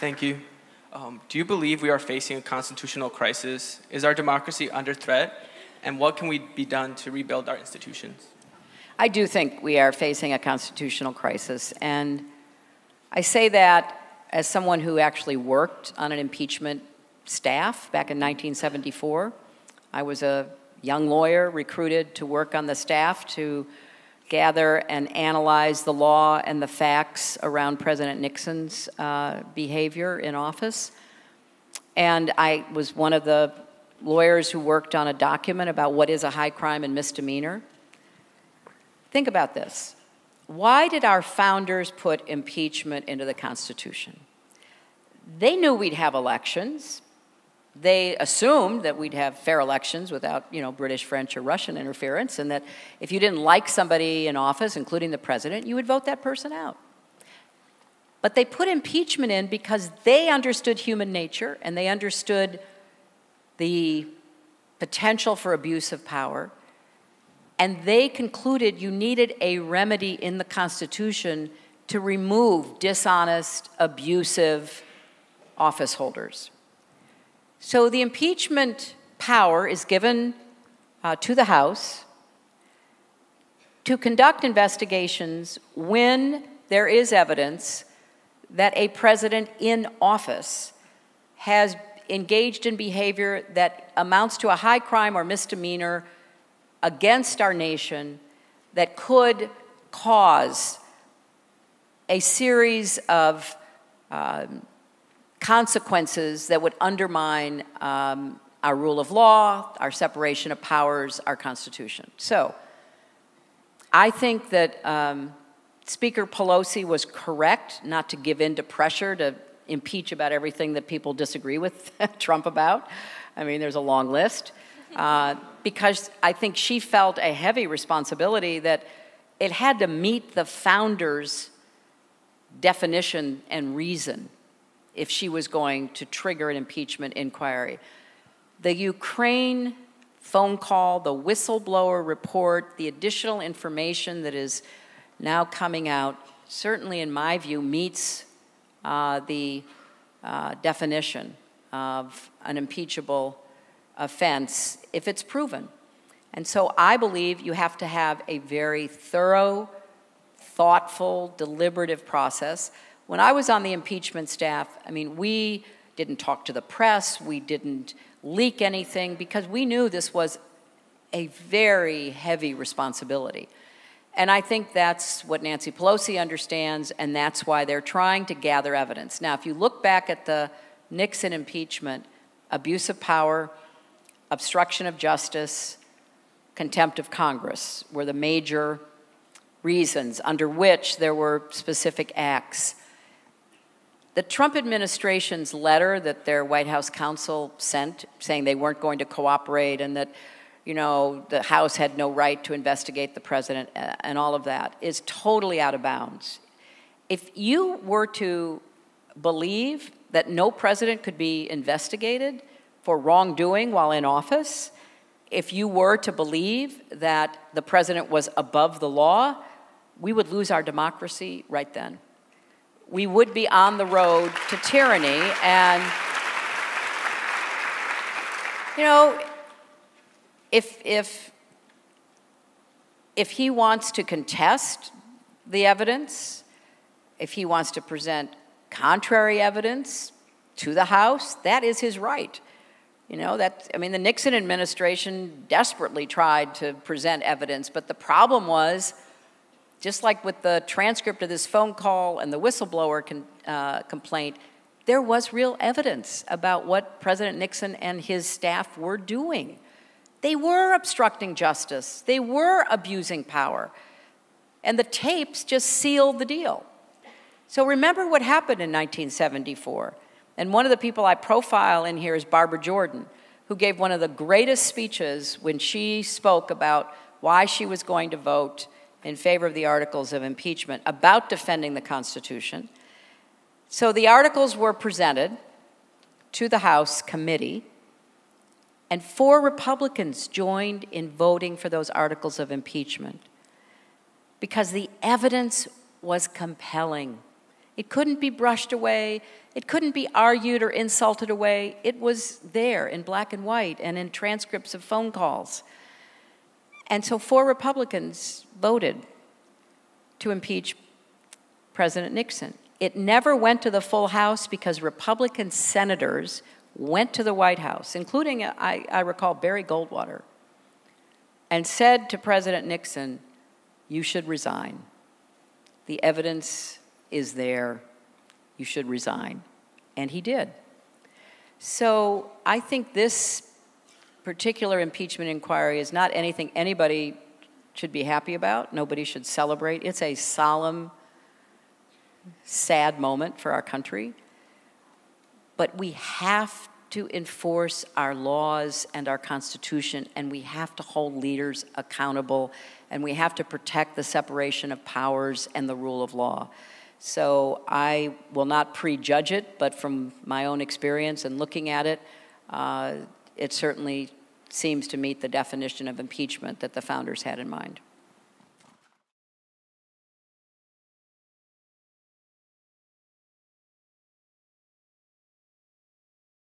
Thank you. Um, do you believe we are facing a constitutional crisis? Is our democracy under threat? And what can we be done to rebuild our institutions? I do think we are facing a constitutional crisis. And I say that as someone who actually worked on an impeachment staff back in 1974. I was a young lawyer recruited to work on the staff to gather and analyze the law and the facts around President Nixon's uh, behavior in office. And I was one of the lawyers who worked on a document about what is a high crime and misdemeanor. Think about this. Why did our founders put impeachment into the Constitution? They knew we'd have elections. They assumed that we'd have fair elections without, you know, British, French, or Russian interference, and that if you didn't like somebody in office, including the president, you would vote that person out. But they put impeachment in because they understood human nature and they understood the potential for abuse of power and they concluded you needed a remedy in the Constitution to remove dishonest, abusive office holders. So the impeachment power is given uh, to the House to conduct investigations when there is evidence that a president in office has engaged in behavior that amounts to a high crime or misdemeanor against our nation that could cause a series of um, consequences that would undermine um, our rule of law, our separation of powers, our Constitution. So, I think that um, Speaker Pelosi was correct not to give in to pressure to impeach about everything that people disagree with Trump about. I mean, there's a long list. Uh, because I think she felt a heavy responsibility that it had to meet the founder's definition and reason if she was going to trigger an impeachment inquiry. The Ukraine phone call, the whistleblower report, the additional information that is now coming out, certainly in my view, meets uh, the uh, definition of an impeachable offense if it's proven. And so I believe you have to have a very thorough, thoughtful, deliberative process. When I was on the impeachment staff, I mean, we didn't talk to the press, we didn't leak anything because we knew this was a very heavy responsibility. And I think that's what Nancy Pelosi understands, and that's why they're trying to gather evidence. Now, if you look back at the Nixon impeachment, abuse of power, obstruction of justice, contempt of Congress were the major reasons under which there were specific acts. The Trump administration's letter that their White House counsel sent saying they weren't going to cooperate and that you know the House had no right to investigate the president uh, and all of that is totally out of bounds. If you were to believe that no president could be investigated, for wrongdoing while in office, if you were to believe that the president was above the law, we would lose our democracy right then. We would be on the road to tyranny. And, you know, if, if, if he wants to contest the evidence, if he wants to present contrary evidence to the House, that is his right. You know, that, I mean, the Nixon administration desperately tried to present evidence, but the problem was, just like with the transcript of this phone call and the whistleblower con, uh, complaint, there was real evidence about what President Nixon and his staff were doing. They were obstructing justice, they were abusing power. And the tapes just sealed the deal. So remember what happened in 1974. And one of the people I profile in here is Barbara Jordan, who gave one of the greatest speeches when she spoke about why she was going to vote in favor of the articles of impeachment about defending the Constitution. So the articles were presented to the House committee, and four Republicans joined in voting for those articles of impeachment because the evidence was compelling. It couldn't be brushed away. It couldn't be argued or insulted away. It was there in black and white and in transcripts of phone calls. And so four Republicans voted to impeach President Nixon. It never went to the full House because Republican senators went to the White House, including, I, I recall, Barry Goldwater, and said to President Nixon, You should resign. The evidence is there. You should resign. And he did. So I think this particular impeachment inquiry is not anything anybody should be happy about. Nobody should celebrate. It's a solemn, sad moment for our country. But we have to enforce our laws and our Constitution, and we have to hold leaders accountable, and we have to protect the separation of powers and the rule of law. So I will not prejudge it, but from my own experience and looking at it, uh, it certainly seems to meet the definition of impeachment that the founders had in mind.